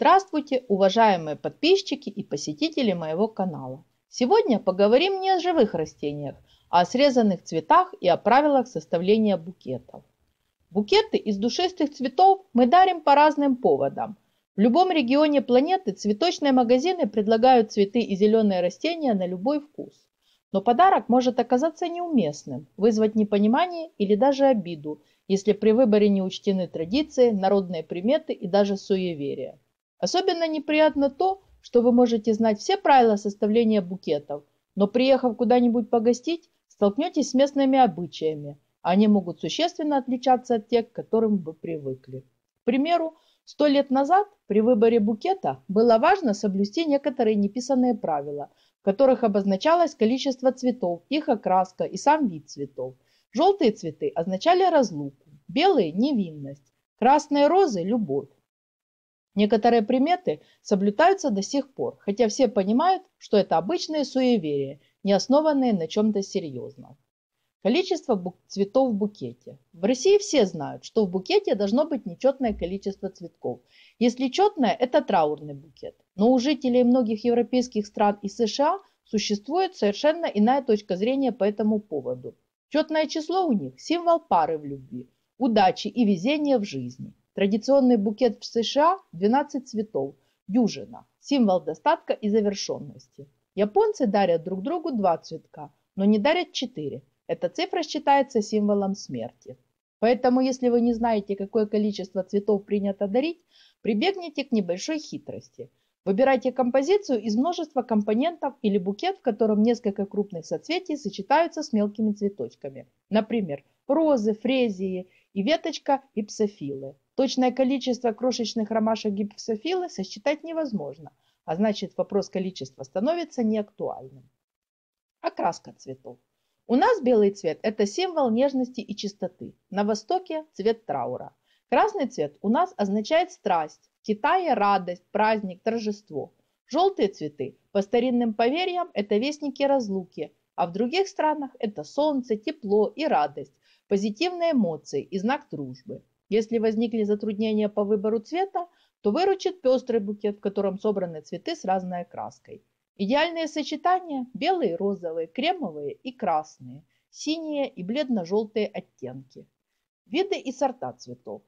Здравствуйте, уважаемые подписчики и посетители моего канала. Сегодня поговорим не о живых растениях, а о срезанных цветах и о правилах составления букетов. Букеты из душистых цветов мы дарим по разным поводам. В любом регионе планеты цветочные магазины предлагают цветы и зеленые растения на любой вкус. Но подарок может оказаться неуместным, вызвать непонимание или даже обиду, если при выборе не учтены традиции, народные приметы и даже суеверия. Особенно неприятно то, что вы можете знать все правила составления букетов, но приехав куда-нибудь погостить, столкнетесь с местными обычаями. Они могут существенно отличаться от тех, к которым вы привыкли. К примеру, сто лет назад при выборе букета было важно соблюсти некоторые неписанные правила, в которых обозначалось количество цветов, их окраска и сам вид цветов – Желтые цветы означали разлуку, белые – невинность, красные розы – любовь. Некоторые приметы соблюдаются до сих пор, хотя все понимают, что это обычные суеверия, не основанные на чем-то серьезном. Количество бук цветов в букете. В России все знают, что в букете должно быть нечетное количество цветков. Если четное, это траурный букет. Но у жителей многих европейских стран и США существует совершенно иная точка зрения по этому поводу. Четное число у них – символ пары в любви, удачи и везения в жизни. Традиционный букет в США – 12 цветов, дюжина, символ достатка и завершенности. Японцы дарят друг другу два цветка, но не дарят четыре. Эта цифра считается символом смерти. Поэтому, если вы не знаете, какое количество цветов принято дарить, прибегните к небольшой хитрости – Выбирайте композицию из множества компонентов или букет, в котором несколько крупных соцветий сочетаются с мелкими цветочками. Например, розы, фрезии и веточка гипсофилы. Точное количество крошечных ромашек гипсофилы сосчитать невозможно, а значит вопрос количества становится неактуальным. Окраска цветов. У нас белый цвет – это символ нежности и чистоты. На Востоке – цвет траура. Красный цвет у нас означает страсть, в Китае радость, праздник, торжество. Желтые цветы, по старинным поверьям, это вестники разлуки, а в других странах это солнце, тепло и радость, позитивные эмоции и знак дружбы. Если возникли затруднения по выбору цвета, то выручит пестрый букет, в котором собраны цветы с разной окраской. Идеальные сочетания – белые, розовые, кремовые и красные, синие и бледно-желтые оттенки. Виды и сорта цветов.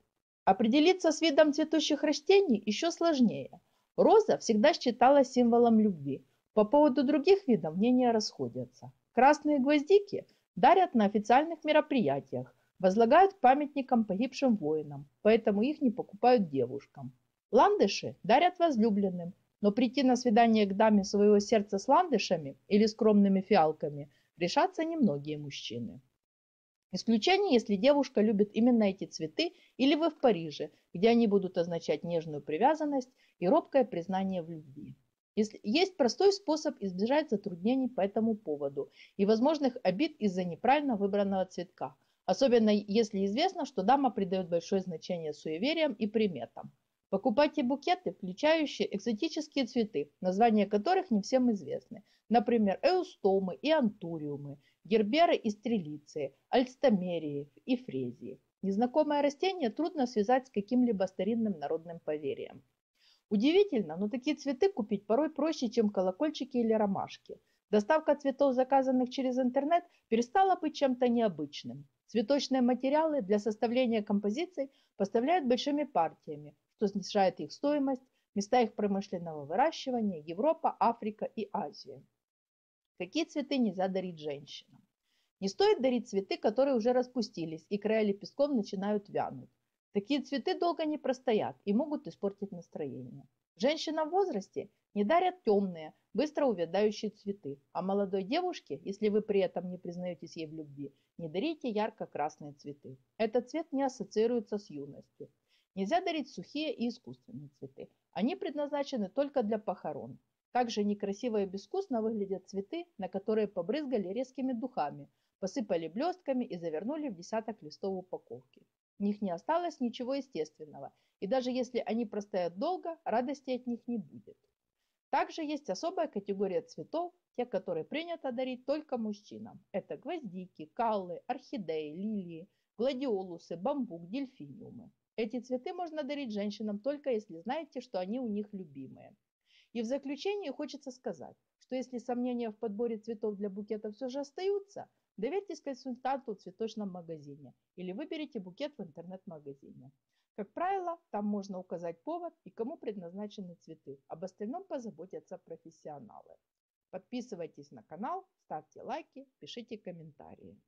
Определиться с видом цветущих растений еще сложнее. Роза всегда считалась символом любви. По поводу других видов мнения расходятся. Красные гвоздики дарят на официальных мероприятиях, возлагают памятникам погибшим воинам, поэтому их не покупают девушкам. Ландыши дарят возлюбленным, но прийти на свидание к даме своего сердца с ландышами или скромными фиалками решатся немногие мужчины. Исключение, если девушка любит именно эти цветы, или вы в Париже, где они будут означать нежную привязанность и робкое признание в любви. Есть простой способ избежать затруднений по этому поводу и возможных обид из-за неправильно выбранного цветка, особенно если известно, что дама придает большое значение суевериям и приметам. Покупайте букеты, включающие экзотические цветы, названия которых не всем известны, например, эустомы и антуриумы, герберы и стрелиции, альстомерии и фрезии. Незнакомое растение трудно связать с каким-либо старинным народным поверьем. Удивительно, но такие цветы купить порой проще, чем колокольчики или ромашки. Доставка цветов, заказанных через интернет, перестала быть чем-то необычным. Цветочные материалы для составления композиций поставляют большими партиями, что снижает их стоимость, места их промышленного выращивания – Европа, Африка и Азия. Какие цветы нельзя дарить женщинам? Не стоит дарить цветы, которые уже распустились и края лепестков начинают вянуть. Такие цветы долго не простоят и могут испортить настроение. Женщинам в возрасте не дарят темные, быстро увядающие цветы, а молодой девушке, если вы при этом не признаетесь ей в любви, не дарите ярко-красные цветы. Этот цвет не ассоциируется с юностью. Нельзя дарить сухие и искусственные цветы. Они предназначены только для похорон. Также некрасиво и безвкусно выглядят цветы, на которые побрызгали резкими духами, посыпали блестками и завернули в десяток листов упаковки. В них не осталось ничего естественного, и даже если они простоят долго, радости от них не будет. Также есть особая категория цветов, те, которые принято дарить только мужчинам. Это гвоздики, каллы, орхидеи, лилии, гладиолусы, бамбук, дельфиниумы. Эти цветы можно дарить женщинам только если знаете, что они у них любимые. И в заключение хочется сказать, что если сомнения в подборе цветов для букета все же остаются, доверьтесь консультанту в цветочном магазине или выберите букет в интернет-магазине. Как правило, там можно указать повод и кому предназначены цветы. Об остальном позаботятся профессионалы. Подписывайтесь на канал, ставьте лайки, пишите комментарии.